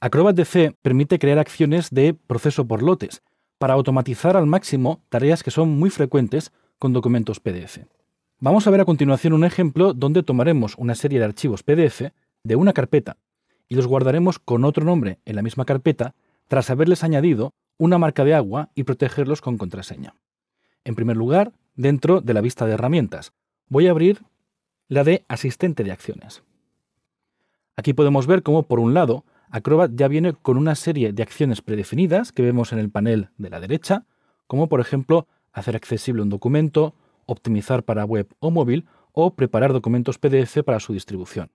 Acrobat DC permite crear acciones de proceso por lotes para automatizar al máximo tareas que son muy frecuentes con documentos PDF. Vamos a ver a continuación un ejemplo donde tomaremos una serie de archivos PDF de una carpeta y los guardaremos con otro nombre en la misma carpeta tras haberles añadido una marca de agua y protegerlos con contraseña. En primer lugar, dentro de la vista de herramientas, voy a abrir la de asistente de acciones. Aquí podemos ver cómo, por un lado, Acrobat ya viene con una serie de acciones predefinidas que vemos en el panel de la derecha, como por ejemplo hacer accesible un documento, optimizar para web o móvil o preparar documentos PDF para su distribución.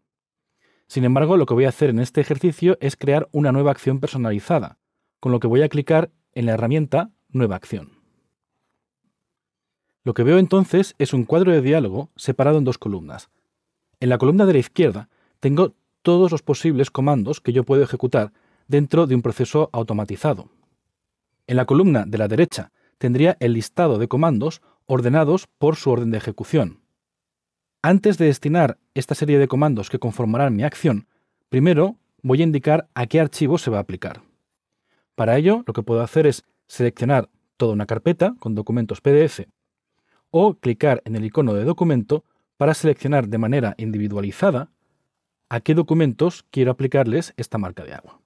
Sin embargo, lo que voy a hacer en este ejercicio es crear una nueva acción personalizada, con lo que voy a clicar en la herramienta Nueva acción. Lo que veo entonces es un cuadro de diálogo separado en dos columnas. En la columna de la izquierda tengo todos los posibles comandos que yo puedo ejecutar dentro de un proceso automatizado. En la columna de la derecha tendría el listado de comandos ordenados por su orden de ejecución. Antes de destinar esta serie de comandos que conformarán mi acción, primero voy a indicar a qué archivo se va a aplicar. Para ello, lo que puedo hacer es seleccionar toda una carpeta con documentos PDF o clicar en el icono de documento para seleccionar de manera individualizada a qué documentos quiero aplicarles esta marca de agua.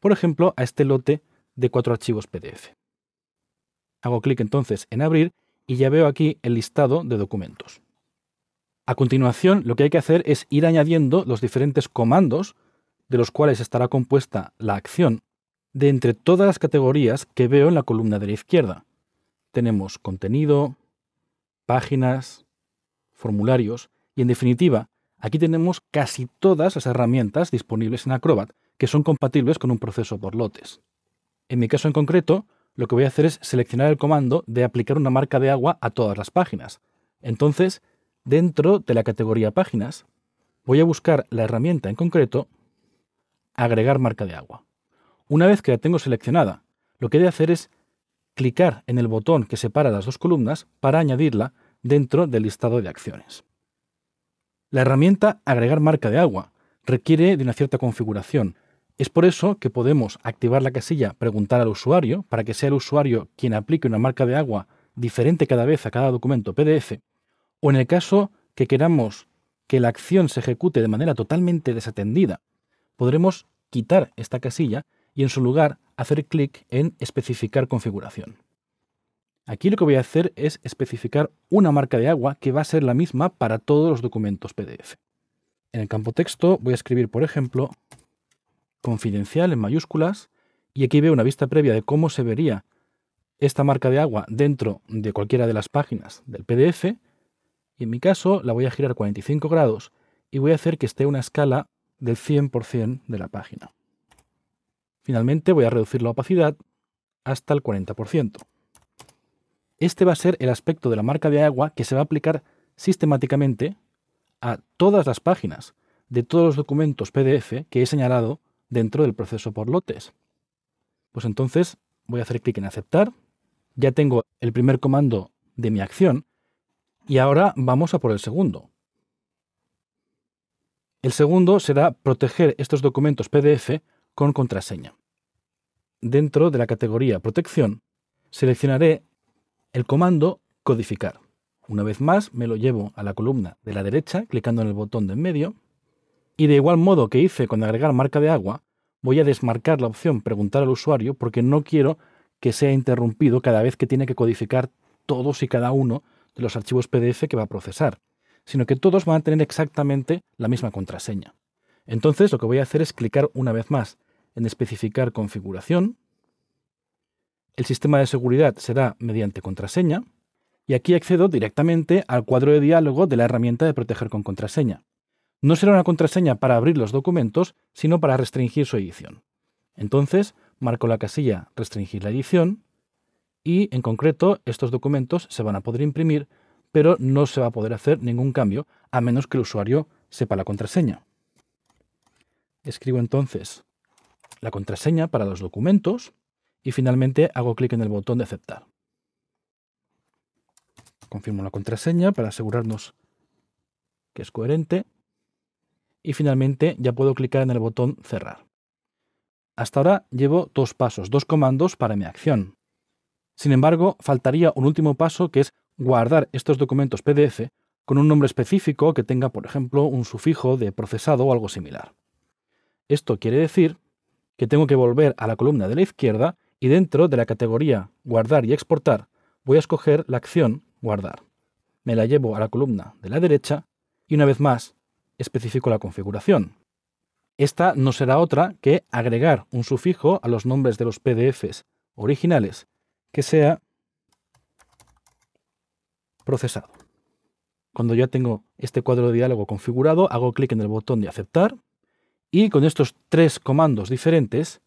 Por ejemplo, a este lote de cuatro archivos PDF. Hago clic entonces en Abrir y ya veo aquí el listado de documentos. A continuación, lo que hay que hacer es ir añadiendo los diferentes comandos de los cuales estará compuesta la acción de entre todas las categorías que veo en la columna de la izquierda. Tenemos contenido, páginas, formularios y en definitiva, aquí tenemos casi todas las herramientas disponibles en Acrobat que son compatibles con un proceso por lotes. En mi caso en concreto, lo que voy a hacer es seleccionar el comando de aplicar una marca de agua a todas las páginas. Entonces, dentro de la categoría páginas, voy a buscar la herramienta en concreto, agregar marca de agua. Una vez que la tengo seleccionada, lo que he de hacer es clicar en el botón que separa las dos columnas para añadirla dentro del listado de acciones. La herramienta agregar marca de agua requiere de una cierta configuración, es por eso que podemos activar la casilla Preguntar al usuario para que sea el usuario quien aplique una marca de agua diferente cada vez a cada documento PDF, o en el caso que queramos que la acción se ejecute de manera totalmente desatendida, podremos quitar esta casilla y en su lugar hacer clic en Especificar configuración. Aquí lo que voy a hacer es especificar una marca de agua que va a ser la misma para todos los documentos PDF. En el campo texto voy a escribir, por ejemplo, confidencial en mayúsculas y aquí veo una vista previa de cómo se vería esta marca de agua dentro de cualquiera de las páginas del PDF y en mi caso la voy a girar 45 grados y voy a hacer que esté una escala del 100% de la página. Finalmente voy a reducir la opacidad hasta el 40%. Este va a ser el aspecto de la marca de agua que se va a aplicar sistemáticamente a todas las páginas de todos los documentos PDF que he señalado dentro del proceso por lotes. Pues entonces voy a hacer clic en aceptar. Ya tengo el primer comando de mi acción y ahora vamos a por el segundo. El segundo será proteger estos documentos PDF con contraseña. Dentro de la categoría Protección, seleccionaré el comando Codificar. Una vez más, me lo llevo a la columna de la derecha, clicando en el botón de en medio, y de igual modo que hice con agregar marca de agua, voy a desmarcar la opción preguntar al usuario porque no quiero que sea interrumpido cada vez que tiene que codificar todos y cada uno de los archivos PDF que va a procesar, sino que todos van a tener exactamente la misma contraseña. Entonces lo que voy a hacer es clicar una vez más en especificar configuración. El sistema de seguridad será mediante contraseña y aquí accedo directamente al cuadro de diálogo de la herramienta de proteger con contraseña no será una contraseña para abrir los documentos, sino para restringir su edición. Entonces, marco la casilla Restringir la edición y, en concreto, estos documentos se van a poder imprimir, pero no se va a poder hacer ningún cambio a menos que el usuario sepa la contraseña. Escribo entonces la contraseña para los documentos y finalmente hago clic en el botón de aceptar. Confirmo la contraseña para asegurarnos que es coherente y finalmente ya puedo clicar en el botón cerrar. hasta ahora llevo dos pasos, dos comandos para mi acción. Sin embargo, faltaría un último paso que es guardar estos documentos PDF con un nombre específico que tenga, por ejemplo, un sufijo de procesado o algo similar. Esto quiere decir que tengo que volver a la columna de la izquierda y dentro de la categoría Guardar y exportar voy a escoger la acción Guardar. Me la llevo a la columna de la derecha y una vez más especifico la configuración. Esta no será otra que agregar un sufijo a los nombres de los PDFs originales que sea procesado. Cuando ya tengo este cuadro de diálogo configurado, hago clic en el botón de aceptar y con estos tres comandos diferentes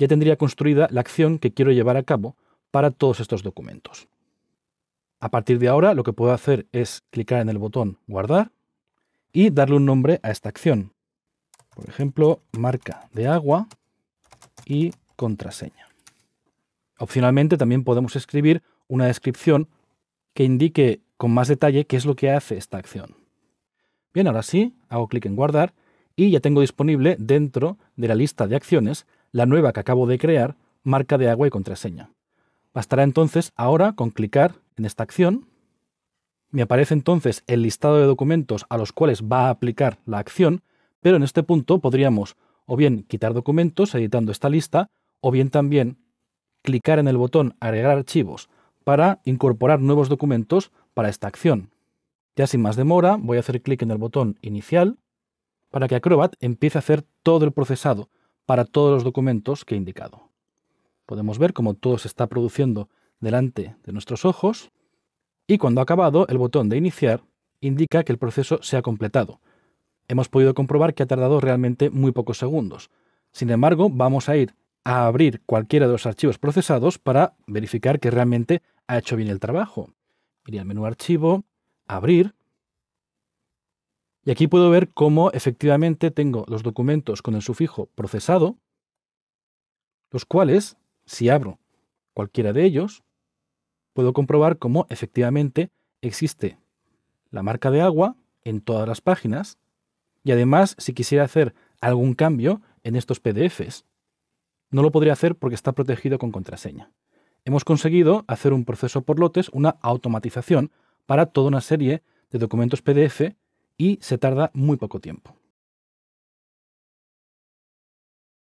ya tendría construida la acción que quiero llevar a cabo para todos estos documentos. A partir de ahora lo que puedo hacer es clicar en el botón guardar y darle un nombre a esta acción. Por ejemplo, marca de agua y contraseña. Opcionalmente también podemos escribir una descripción que indique con más detalle qué es lo que hace esta acción. Bien, ahora sí, hago clic en guardar y ya tengo disponible dentro de la lista de acciones la nueva que acabo de crear, marca de agua y contraseña. Bastará entonces ahora con clicar en esta acción. Me aparece entonces el listado de documentos a los cuales va a aplicar la acción, pero en este punto podríamos o bien quitar documentos editando esta lista, o bien también clicar en el botón Agregar archivos para incorporar nuevos documentos para esta acción. Ya sin más demora, voy a hacer clic en el botón Inicial para que Acrobat empiece a hacer todo el procesado para todos los documentos que he indicado. Podemos ver cómo todo se está produciendo delante de nuestros ojos y cuando ha acabado el botón de iniciar indica que el proceso se ha completado. Hemos podido comprobar que ha tardado realmente muy pocos segundos. Sin embargo, vamos a ir a abrir cualquiera de los archivos procesados para verificar que realmente ha hecho bien el trabajo. Iría al menú Archivo, Abrir, y aquí puedo ver cómo efectivamente tengo los documentos con el sufijo procesado, los cuales, si abro cualquiera de ellos, puedo comprobar cómo efectivamente existe la marca de agua en todas las páginas y además si quisiera hacer algún cambio en estos PDFs, no lo podría hacer porque está protegido con contraseña. Hemos conseguido hacer un proceso por lotes, una automatización para toda una serie de documentos PDF y se tarda muy poco tiempo.